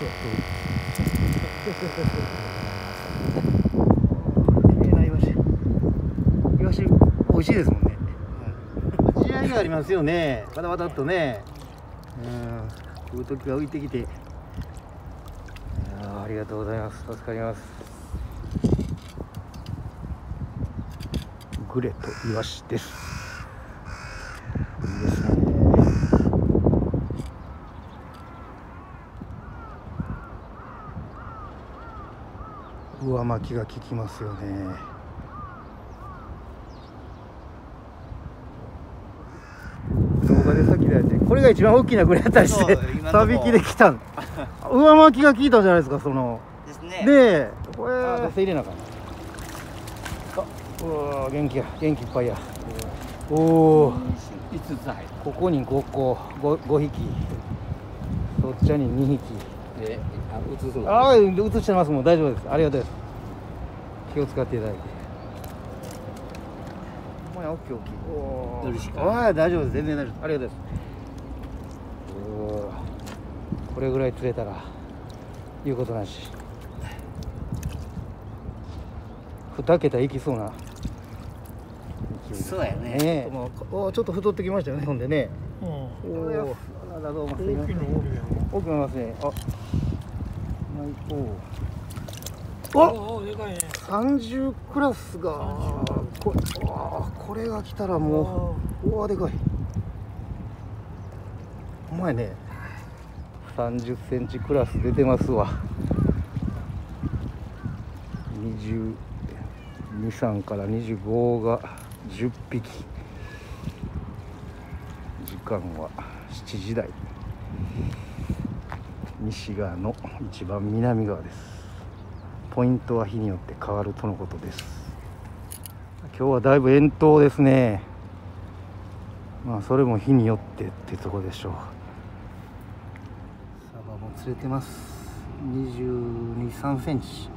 ええなイワシ美味しい。ですもんね地合い。がありますよね。バタバタっとね。うん。食う時は浮いてきて。ありがとうございます。助かります。グレとイワシですいいですね上巻きが効きますよね。動画でさっきのやつこれが一番大きなグレやったりしてそう今んとこ。サビキで来たん上巻きが効いたんじゃないですかその。ですね。えこれ。あ出せ入れなあかんなあうわー元気や。元気いっぱいや。おお5つ入ここに5個 5, 5匹そっちに2匹であ移すの？ああ映してますもん。大丈夫です。ありがとうです。気を使っていただいて。お前大きい大きいおどれしか？ああ大丈夫です。全然大丈夫です。ありがとうございますこれぐらい釣れたら言うことなし。2桁いきそうな。そうやね。ねえ。もうおーちょっと太ってきましたよねほんでねうんおおあらどうもすいません大きいのおるや大きくなますねあはいおおろおでかいね30クラスがこれあこれが来たらもううわでかいお前ね30センチクラス出てますわ223から25が10匹間は7時台。西側の一番南側です。ポイントは日によって変わるとのことです。今日はだいぶ遠投ですね。まあそれも日によってってとこでしょう。サバも釣れてます。2 2 3センチ。